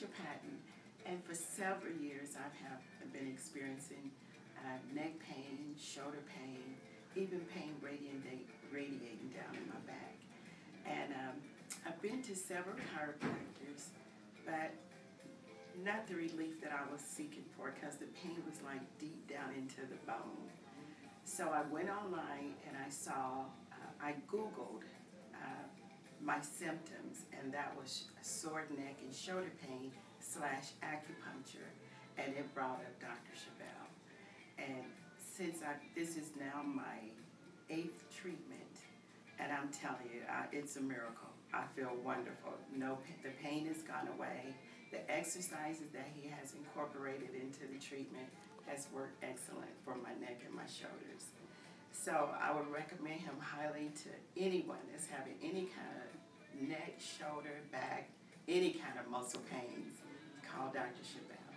Alicia Patton, and for several years I've have been experiencing uh, neck pain, shoulder pain, even pain radiating, radiating down in my back. And um, I've been to several chiropractors, but not the relief that I was seeking for because the pain was like deep down into the bone. So I went online and I saw, uh, I Googled my symptoms, and that was sore neck and shoulder pain slash acupuncture, and it brought up Dr. Charbel. And since I, this is now my eighth treatment, and I'm telling you, I, it's a miracle. I feel wonderful. No, the pain has gone away. The exercises that he has incorporated into the treatment has worked excellent for my neck and my shoulders. So I would recommend him highly to anyone that's having any kind of neck, shoulder, back, any kind of muscle pains. Call Dr. Charbel.